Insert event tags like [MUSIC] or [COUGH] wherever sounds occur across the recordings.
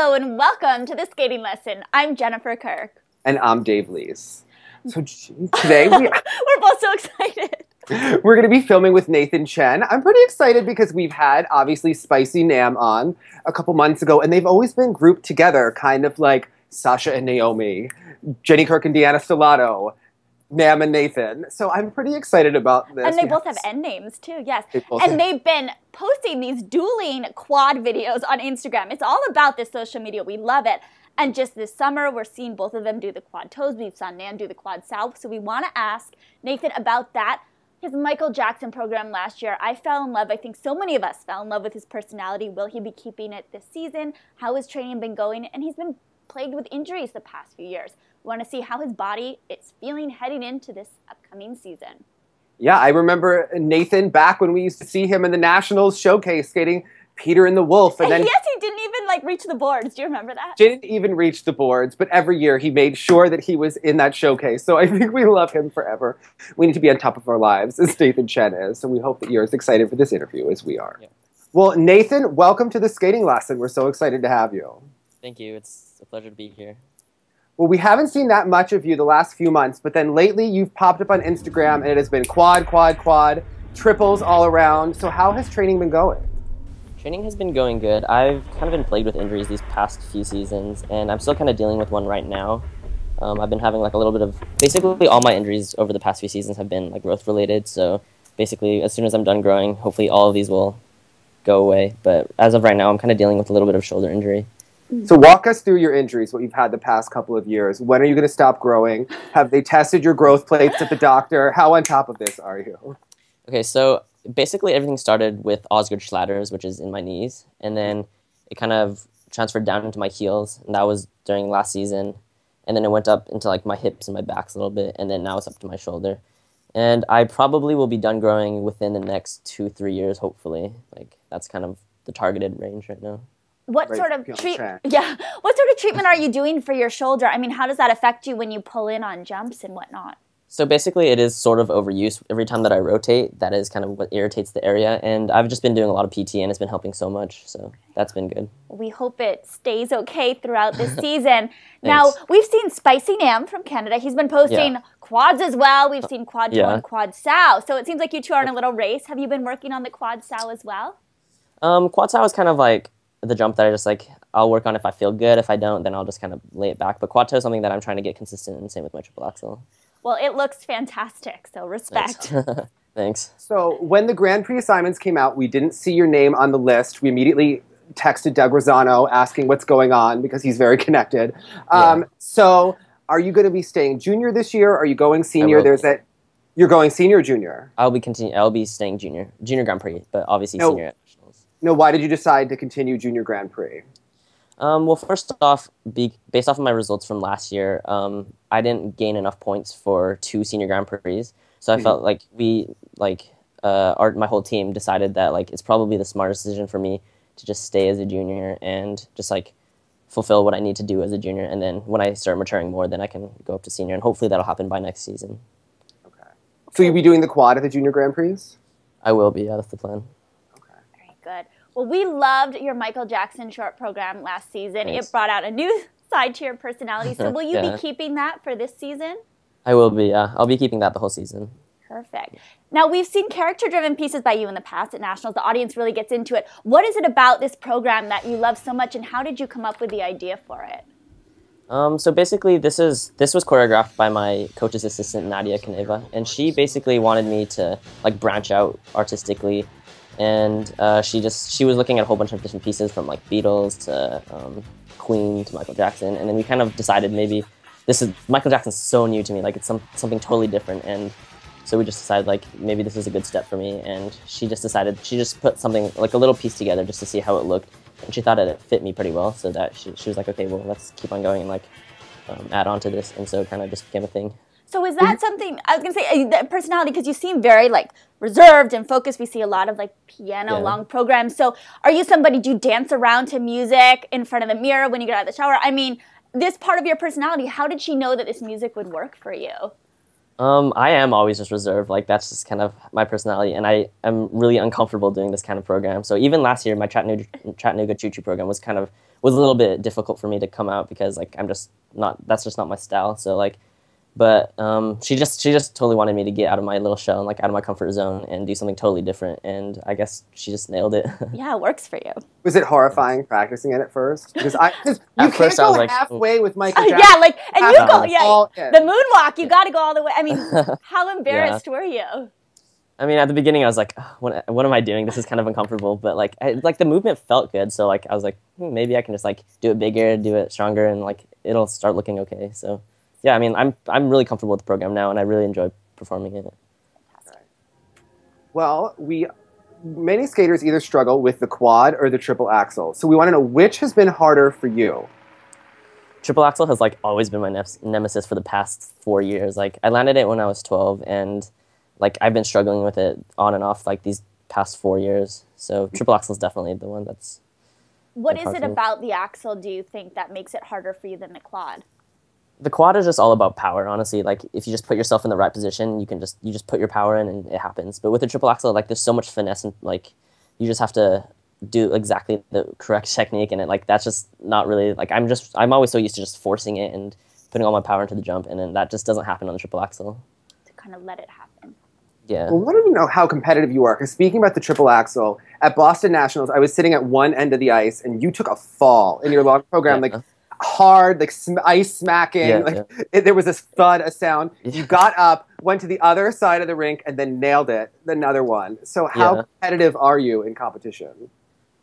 Hello and welcome to the skating lesson. I'm Jennifer Kirk. And I'm Dave Lease. So [LAUGHS] today we, we're both so excited. We're going to be filming with Nathan Chen. I'm pretty excited because we've had obviously Spicy Nam on a couple months ago, and they've always been grouped together, kind of like Sasha and Naomi, Jenny Kirk and Deanna Stellato, Nam and Nathan. So I'm pretty excited about this. And they both have end names too, yes. They and have. they've been posting these dueling quad videos on Instagram. It's all about this social media. We love it. And just this summer, we're seeing both of them do the quad toes. We've saw Nam do the quad sal. So we want to ask Nathan about that. His Michael Jackson program last year, I fell in love. I think so many of us fell in love with his personality. Will he be keeping it this season? How has training been going? And he's been plagued with injuries the past few years. We want to see how his body is feeling heading into this upcoming season. Yeah, I remember Nathan back when we used to see him in the Nationals showcase skating Peter and the Wolf, and then yes, he didn't even like reach the boards. Do you remember that? Didn't even reach the boards, but every year he made sure that he was in that showcase. So I think we love him forever. We need to be on top of our lives, as Nathan Chen is. So we hope that you're as excited for this interview as we are. Yeah. Well, Nathan, welcome to the skating lesson. We're so excited to have you. Thank you. It's a pleasure to be here. Well, we haven't seen that much of you the last few months, but then lately you've popped up on Instagram and it has been quad, quad, quad, triples all around. So how has training been going? Training has been going good. I've kind of been plagued with injuries these past few seasons, and I'm still kind of dealing with one right now. Um, I've been having like a little bit of basically all my injuries over the past few seasons have been like growth related. So basically, as soon as I'm done growing, hopefully all of these will go away. But as of right now, I'm kind of dealing with a little bit of shoulder injury. So walk us through your injuries, what you've had the past couple of years. When are you going to stop growing? Have they tested your growth plates at the doctor? How on top of this are you? Okay, so basically everything started with Osgood Schlatters, which is in my knees, and then it kind of transferred down into my heels, and that was during last season, and then it went up into like my hips and my backs a little bit, and then now it's up to my shoulder, and I probably will be done growing within the next two three years, hopefully. Like that's kind of the targeted range right now. What right, sort of treatment? Yeah, what sort of treatment are you doing for your shoulder? I mean, how does that affect you when you pull in on jumps and whatnot? So basically, it is sort of overuse. Every time that I rotate, that is kind of what irritates the area. And I've just been doing a lot of PT, and it's been helping so much. So that's been good. We hope it stays okay throughout this [LAUGHS] season. now, we've seen Spicy Nam from Canada. He's been posting yeah. quads as well. We've seen quad yeah. and quad sal. So it seems like you two are in a little race. Have you been working on the quad sal as well? Um, quad sal is kind of like the jump that I just like I'll work on if I feel good. If I don't, then I'll just kind of lay it back. But quad toe is something that I'm trying to get consistent and same with my triple axel. Well, it looks fantastic, so respect. Thanks. [LAUGHS] Thanks. So when the Grand Prix assignments came out, we didn't see your name on the list. We immediately texted Doug Razzano asking what's going on because he's very [LAUGHS] connected. Um, yeah. So are you going to be staying junior this year? Are you going senior? There's that. You're going senior or junior? I'll be continue. I'll be staying junior, junior Grand Prix, but obviously no, senior. No, why did you decide to continue junior Grand Prix? Um, well, first off, be, based off of my results from last year, um, I didn't gain enough points for two senior Grand Prix, so I mm-hmm. felt like we, like, uh, our, my whole team decided that like it's probably the smartest decision for me to just stay as a junior and just like fulfill what I need to do as a junior, and then when I start maturing more, then I can go up to senior, and hopefully that'll happen by next season. Okay. So you'll be doing the quad at the junior Grand Prix? I will be. Yeah, that's the plan. Well, we loved your Michael Jackson short program last season. Thanks. It brought out a new [LAUGHS] side to your personality. So, [LAUGHS] will you yeah. be keeping that for this season? I will be, yeah. I'll be keeping that the whole season. Perfect. Now, we've seen character driven pieces by you in the past at Nationals. The audience really gets into it. What is it about this program that you love so much, and how did you come up with the idea for it? Um, so basically, this is this was choreographed by my coach's assistant Nadia Kanaeva, and she basically wanted me to like branch out artistically and uh, she just she was looking at a whole bunch of different pieces from like Beatles to um, Queen to Michael Jackson, and then we kind of decided maybe this is Michael Jackson's so new to me, like it's some something totally different, and so we just decided like maybe this is a good step for me, and she just decided she just put something like a little piece together just to see how it looked, and she thought it fit me pretty well, so that she, she was like, okay, well let's keep on going and like um, add on to this, and so it kind of just became a thing. So is that something I was gonna say that personality because you seem very like reserved and focused. We see a lot of like piano yeah. long programs. So are you somebody? Do you dance around to music in front of the mirror when you get out of the shower? I mean, this part of your personality. How did she know that this music would work for you? Um, I am always just reserved. Like that's just kind of my personality, and I am really uncomfortable doing this kind of program. So even last year, my Chattanooga, Chattanooga Choo Choo program was kind of was a little bit difficult for me to come out because like I'm just not that's just not my style. So like but um, she just she just totally wanted me to get out of my little shell and like out of my comfort zone and do something totally different. And I guess she just nailed it. [LAUGHS] yeah, it works for you. Was it horrifying practicing it at first? Because I because [LAUGHS] you at can't go like, halfway with Michael. Jackson. yeah, like and you go yeah the moonwalk. You got to go all the way. I mean, [LAUGHS] how embarrassed yeah. were you? I mean, at the beginning, I was like, what, what am I doing? This is kind of uncomfortable. But like, I, like the movement felt good, so like I was like, hmm, maybe I can just like do it bigger, do it stronger, and like it'll start looking okay. So yeah, I mean, I'm I'm really comfortable with the program now, and I really enjoy performing in it. Well, we many skaters either struggle with the quad or the triple axel. So we want to know which has been harder for you. Triple axel has like always been my ne- nemesis for the past four years. Like I landed it when I was 12, and like I've been struggling with it on and off like these past four years. So triple axel is definitely the one that's. What is it about the axel? Do you think that makes it harder for you than the quad? The quad is just all about power honestly. Like if you just put yourself in the right position you can just you just put your power in and it happens. But with the triple axel like there's so much finesse and like you just have to do exactly the correct [LAUGHS] technique and it. Like that's just not really like i'm just i'm always so used to just forcing it and putting all my power into the jump and then that just doesn't happen on the triple axel to kind of let it happen. Yeah. Well what do you know how competitive you are? Because speaking about the triple axel at boston nationals i was sitting at one end of the ice and you took a fall in your long program. Yeah. like hard, like sm- ice smacking. Yeah, like yeah. It, there was a thud, a sound. [LAUGHS] You got up, went to the other side of the rink, and then nailed it. Another one. So how yeah. competitive are you in competition?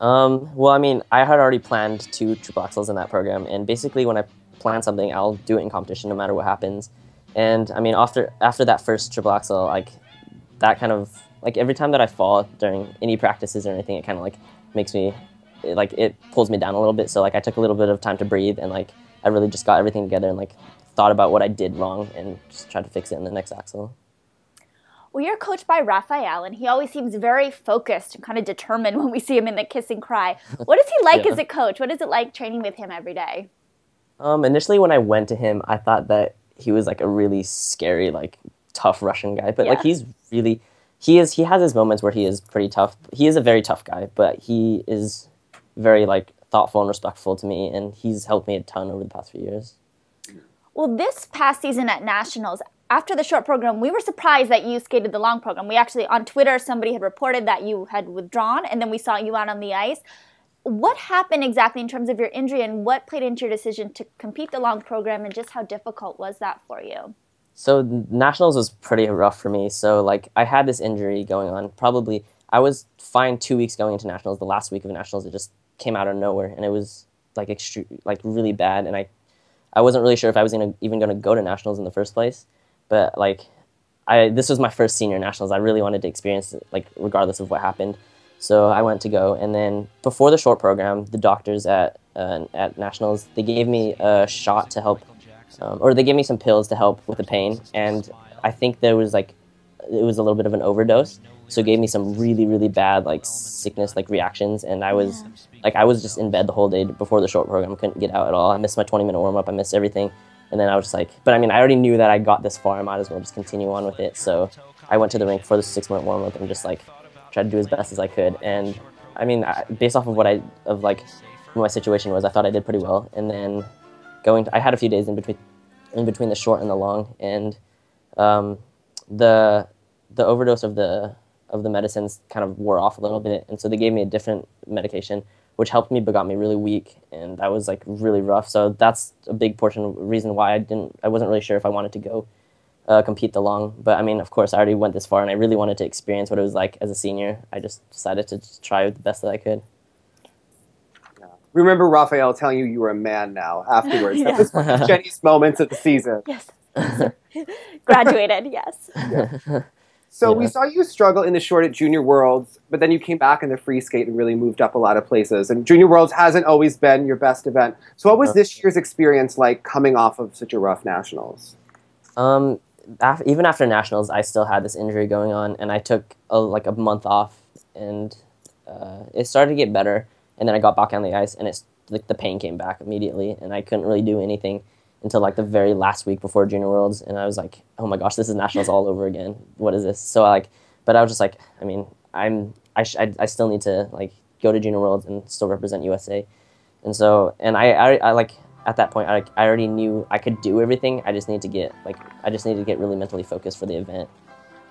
Um, well, I mean, I had already planned two triple axels in that program, and basically, when I plan something, I'll do it in competition no matter what happens. And I mean, after after that first triple axel, like that kind of like every time that I fall during any practices or anything, it kind of like makes me it, like it pulls me down a little bit. So like I took a little bit of time to breathe and like I really just got everything together and like thought about what I did wrong and just tried to fix it in the next axel. Well, you're coached by Rafael, and he always seems very focused and kind of determined [LAUGHS] when we see him in the kiss and cry. What is he [LAUGHS] like yeah. as a coach? What is it like training with him every day? Um, initially, when I went to him, I thought that he was like a really scary, like tough Russian guy, but yeah. like he's really he is he has his moments where he is pretty tough. He is a very tough guy, but he is very like thoughtful and respectful to me, and he's helped me a ton over the past few years. Well, this past season at nationals, after the short program, we were surprised that you skated the long program. We actually on Twitter somebody had reported that you had withdrawn, and then we saw you out on the ice. What happened exactly in terms of your injury, and what played into your decision to compete the long program, and just how difficult was that for you? So nationals was pretty rough for me. So like I had this injury going on. Probably I was fine two weeks going into nationals. The last week of nationals, it just came out of nowhere, and it was like like really bad. And I, I wasn't really sure if I was gonna, even going to go to nationals in the first place. But like, I this was my first senior nationals. I really wanted to experience it, like regardless of what happened. So I went to go, and then before the short program, the doctors at uh, at nationals they gave me a shot to help, um, or they gave me some pills to help with the pain, and I think there was like it was a little bit of an overdose. So it gave me some really really bad like sickness like reactions. And i was like i was just in bed the whole day before the short program. Couldn't get out at all. I missed my 20 minute warm up i missed everything. And then i was just like but i mean i already knew that i got this far. I might as well just continue on with it. So i went to the rink for the six minute warm up and just like tried to do as best as i could. And i mean I, based off of what i of like what my situation was i thought i did pretty well. And then going to, i had a few days in between in between the short and the long. And um, the the overdose of the of the medicines kind of wore off a little bit, and so they gave me a different medication, which helped me but got me really weak, and that was like really rough. So that's a big portion of reason why I didn't, I wasn't really sure if I wanted to go uh, compete the long. But I mean, of course, I already went this far, and I really wanted to experience what it was like as a senior. I just decided to just try the best that I could. Remember Rafael telling you you were a man now afterwards. [LAUGHS] yeah. That was Jenny's moments of the season. Yes. [LAUGHS] Graduated, yes. [LAUGHS] Yeah. So yeah. we saw you struggle in the short at Junior Worlds, but then you came back in the free skate and really moved up a lot of places. And Junior Worlds hasn't always been your best event. So what was this year's experience like coming off of such a rough nationals? Um, af- even after nationals, I still had this injury going on, and I took a, like a month off, and uh, it started to get better. And then I got back on the ice, and it's like the pain came back immediately, and I couldn't really do anything until like the very last week before Junior Worlds, and I was like, oh my gosh, this is nationals all over again. What is this? So I like, but I was just like, I mean, I'm I sh- I, I still need to like go to Junior Worlds and still represent USA, and so and I I, I like at that point I, I already knew I could do everything. I just need to get like I just needed to get really mentally focused for the event.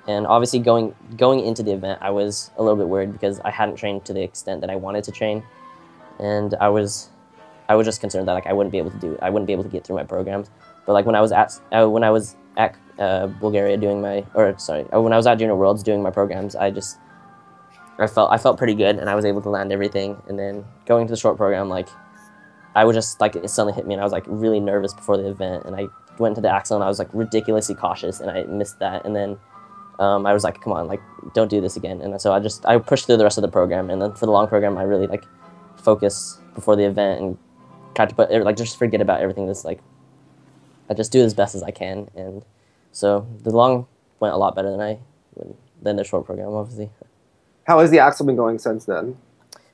And obviously going going into the event, I was a little bit worried because I hadn't trained to the extent that I wanted to train, and I was I was just concerned that like I wouldn't be able to do I wouldn't be able to get through my programs. But like when I was at uh, when I was at uh, Bulgaria doing my or sorry uh, when I was at Junior Worlds doing my programs, I just I felt I felt pretty good and I was able to land everything. And then going to the short program, like I was just like it suddenly hit me and I was like really nervous before the event and I went to the axel and I was like ridiculously cautious and I missed that and then um, I was like come on like don't do this again and so I just I pushed through the rest of the program and then for the long program I really like focus before the event and tried to put like just forget about everything that's like I just do as best as I can and so the long went a lot better than I than the short program obviously. How has the axel been going since then?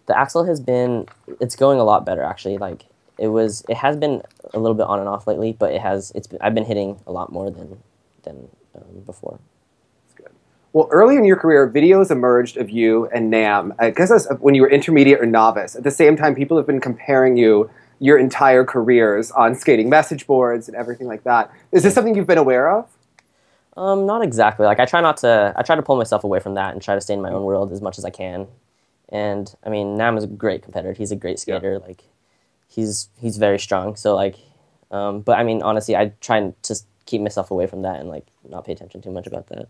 The axel has been it's going a lot better actually. Like it was it has been a little bit on and off lately, but it has it's been, I've been hitting a lot more than than um, before. That's good. Well, early in your career, videos emerged of you and Nam. I guess when you were intermediate or novice. At the same time, people have been comparing you your entire careers on skating message boards and everything like that. Is this something you've been aware of? Um, not exactly. Like I try not to. I try to pull myself away from that and try to stay in my own world as much as I can. And I mean, Nam is a great competitor. He's a great skater. Yeah. Like he's he's very strong. So like, um, but I mean, honestly, I try to just keep myself away from that and like not pay attention too much about that.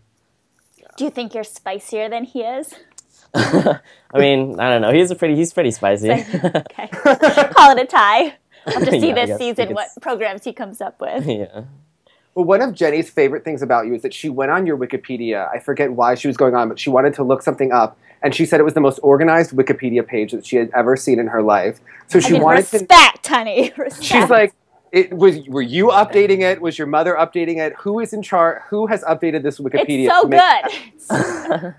Do you think you're spicier than he is? [LAUGHS] I mean, I don't know. He's a pretty. He's pretty spicy. okay, [LAUGHS] call it a tie. I'll have to see yeah, this season what programs he comes up with. [LAUGHS] Yeah. Well, one of Jenny's favorite things about you is that she went on your Wikipedia. I forget why she was going on, but she wanted to look something up, and she said it was the most organized Wikipedia page that she had ever seen in her life. So she I mean, wanted respect, to. honey. Respect. She's like, it was. Were you updating it? Was your mother updating it? Who is in charge? Who has updated this Wikipedia? It's so good.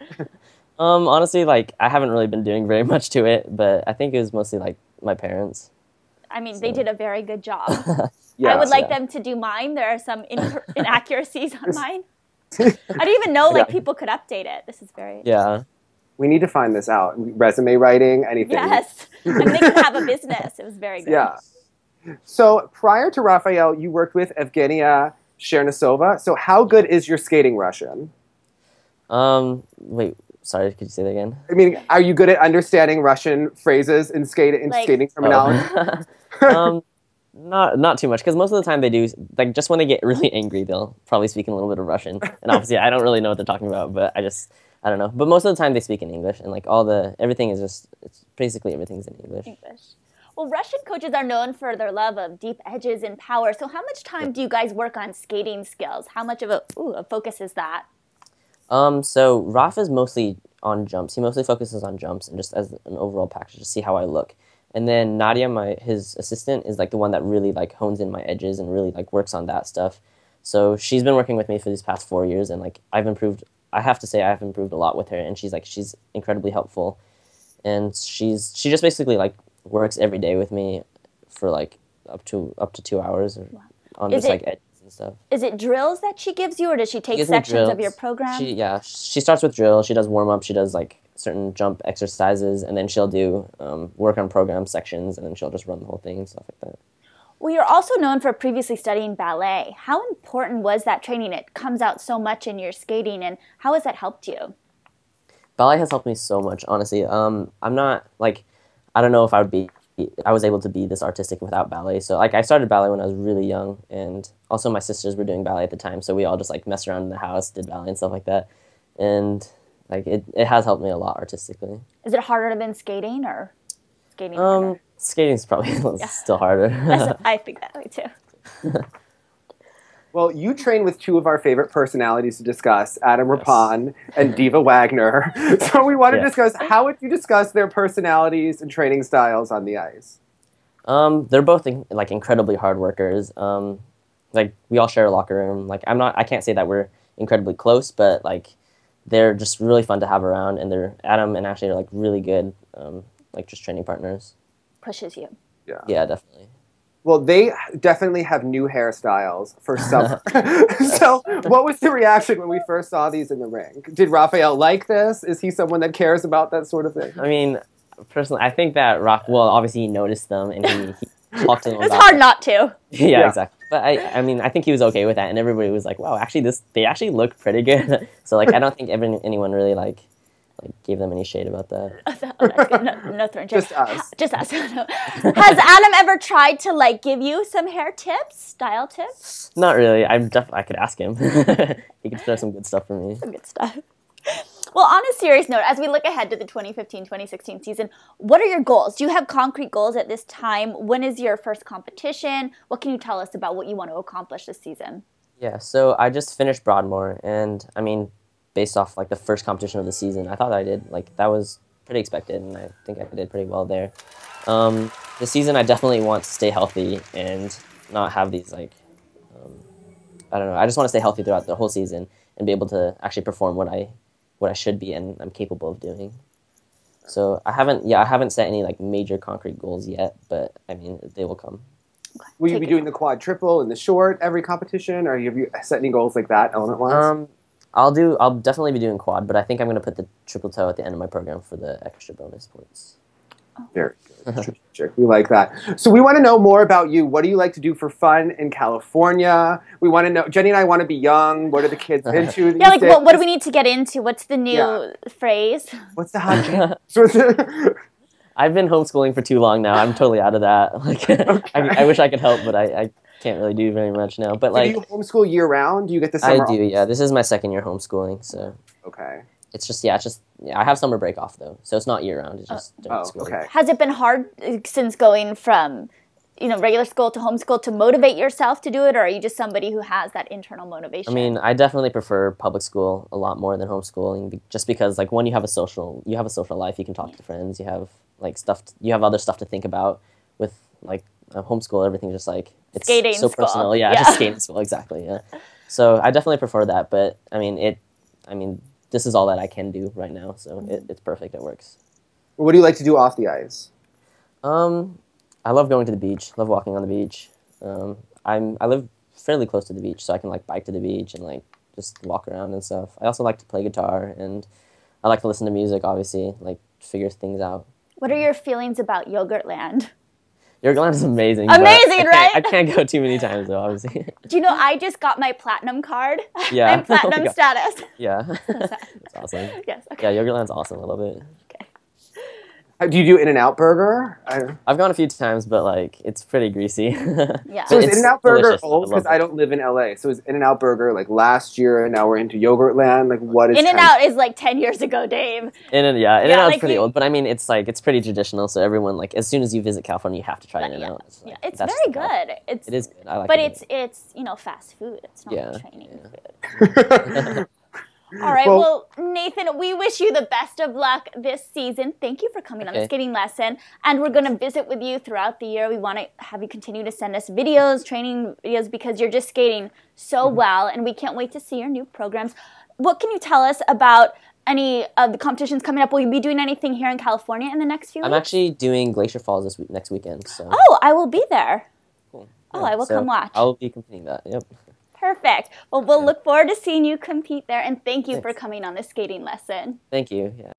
Um, honestly, like I haven't really been doing very [LAUGHS] much to it, but I think it was mostly like my parents. I mean, so. they did a very good job. [LAUGHS] I would like yeah. them to do mine. There are some in- [LAUGHS] inaccuracies on mine. I didn't even know like yeah. people could update it. This is very yeah. We need to find this out. Resume writing, anything. Yes, and they could have a business. It was very good. Yeah. So prior to Rafael, you worked with Evgenia Chernyshova. So how good is your skating Russian? Um, wait, sorry, could you say that again? I mean, are you good at understanding Russian phrases in skating in like, skating terminology? Oh. [LAUGHS] um, not not too much because most of the time they do like just when they get really angry they'll probably speak in a little bit of Russian and obviously I don't really know what they're talking about but I just I don't know but most of the time they speak in English and like all the everything is just it's basically everything's in English. English. Well, Russian coaches are known for their love of deep edges and power. So how much time do you guys work on skating skills? How much of a, ooh, a focus is that? Um, so Raf is mostly on jumps. He mostly focuses on jumps and just as an overall package to see how I look. And then Nadia, my his assistant, is like the one that really like hones in my edges and really like works on that stuff. So she's been working with me for these past four years, and like I've improved. I have to say I've improved a lot with her, and she's like she's incredibly helpful, and she's she just basically like works every day with me for like up to up to two hours or on is just it, like and stuff. Is it drills that she gives you, or does she take she sections of your program? She, yeah, she starts with drill. She does warm up. She does like certain jump exercises, and then she'll do um, work on program sections, and then she'll just run the whole thing and stuff like that. Well, you're also known for previously studying ballet. How important was that training? It comes out so much in your skating, and how has that helped you? Ballet has helped me so much, honestly. Um, I'm not like, I don't know if I would be, I was able to be this artistic without ballet. So like, I started ballet when I was really young, and also my sisters were doing ballet at the time, so we all just like messed around in the house, did ballet and stuff like that, and like it, it has helped me a lot artistically. Is it harder than skating or skating? Um, harder? skating's probably [LAUGHS] yeah. still harder. [LAUGHS] I [LAUGHS] think that way too. Well, you train with two of our favorite personalities to discuss, Adam yes. Rippon and Diva Wagner. [LAUGHS] so we want to discuss how would you discuss their personalities and training styles on the ice? Um, they're both in, like incredibly hard workers. Um, like we all share a locker room. Like I'm not, I can't say that we're incredibly close, but like they're just really fun to have around, and they're Adam and Ashley are like really good, um, like just training partners. Pushes you. Yeah. Yeah, definitely. Well, they definitely have new hairstyles for [LAUGHS] summer. [LAUGHS] so, what was the reaction when we first saw these in the ring? Did Rafael like this? Is he someone that cares about that sort of thing? I mean, personally, I think that Rock. Well, obviously he noticed them and he, he talked to them. it's hard not to. [LAUGHS] yeah, yeah, exactly. But I, I mean, I think he was okay with that, and everybody was like, "Wow, actually, this they actually look pretty good." so like, I don't think every, anyone really like like gave them any shade about that. oh, [LAUGHS] that's good. No, no throwing Just us. Just us. [LAUGHS] Has Adam ever tried to like give you some hair tips, style tips? Not really. I'm def- I could ask him. [LAUGHS] he could throw some good stuff for me. Some good stuff. Well, on a serious note, as we look ahead to the 2015-2016 season, what are your goals? Do you have concrete goals at this time? When is your first competition? What can you tell us about what you want to accomplish this season? Yeah, so I just finished Broadmoor, and I mean, based off like the first competition of the season, I thought I did like that was pretty expected, and I think I did pretty well there. Um, this season, I definitely want to stay healthy and not have these like um, I don't know. I just want to stay healthy throughout the whole season and be able to actually perform what I what I should be and I'm capable of doing. So I haven't, yeah, I haven't set any like major concrete goals yet, but I mean they will come. Okay. Will you be doing the quad triple and the short every competition, or you have you set any goals like that element wise? Um, I'll do. I'll definitely be doing quad, but I think I'm going to put the triple toe at the end of my program for the extra bonus points. Oh. Very good. [LAUGHS] we like that. So we want to know more about you. What do you like to do for fun in California? We want to know. Jenny and I want to be young. What are the kids [LAUGHS] into? yeah, like what, what do we need to get into? What's the new yeah. phrase? What's the hot? [LAUGHS] I've been homeschooling for too long now. I'm totally out of that. Like, okay. I, I, wish I could help, but I, I can't really do very much now. But like, do you homeschool year round? Do you get the summer? I do. Off? Yeah, this is my second year homeschooling, so. Okay. It's just yeah, it's just yeah, I have summer break off though, so it's not year round. It's just oh, oh okay. Has it been hard uh, since going from you know regular school to homeschool to motivate yourself to do it, or are you just somebody who has that internal motivation? I mean, I definitely prefer public school a lot more than homeschooling, just because like when you have a social, you have a social life, you can talk yeah. to friends, you have like stuff, to, you have other stuff to think about. With like homeschool, everything's just like it's skating so school. personal. Yeah, yeah, just skating school exactly. Yeah. So I definitely prefer that, but I mean it. I mean this is all that I can do right now, so it, it's perfect. It works. What do you like to do off the ice? Um, I love going to the beach. Love walking on the beach. Um, I'm I live fairly close to the beach, so I can like bike to the beach and like just walk around and stuff. I also like to play guitar and I like to listen to music. Obviously, like figure things out. What are your feelings about Yogurtland? Yogurtland is amazing. Amazing, I right? I can't go too many times though, obviously. Do you know I just got my platinum card? Yeah. [LAUGHS] I'm [LAUGHS] oh platinum oh status. Yeah. [LAUGHS] That's awesome. Yes. Okay. Yeah, Yogurtland's awesome. I love it. Uh, do you do In and Out Burger? I... have gone a few times, but like it's pretty greasy. [LAUGHS] yeah. So is In and Out Burger old? Because I, I, don't live in LA. So is In and Out Burger like last year, and now we're into Yogurtland? Like what is? In and Out is like ten years ago, Dave. In and yeah, In and Out's like pretty old, but I mean it's like it's pretty traditional. So everyone like as soon as you visit California, you have to try In and Out. It's, like, yeah, it's very good. It's it is good. I like. But it. it's it's you know fast food. It's not yeah, training yeah. food. [LAUGHS] [LAUGHS] All right. Well, well, Nathan, we wish you the best of luck this season. Thank you for coming okay. on the skating lesson. And we're going to visit with you throughout the year. We want to have you continue to send us videos, training videos, because you're just skating so mm-hmm. well. And we can't wait to see your new programs. What can you tell us about any of the competitions coming up? Will you be doing anything here in California in the next few I'm weeks? actually doing Glacier Falls this week, next weekend. So. Oh, I will be there. Cool. Oh, I will so come watch. I'll be competing that. Yep. Perfect. Well, we'll look forward to seeing you compete there, and thank you Thanks. for coming on the skating lesson. Thank you. Yeah.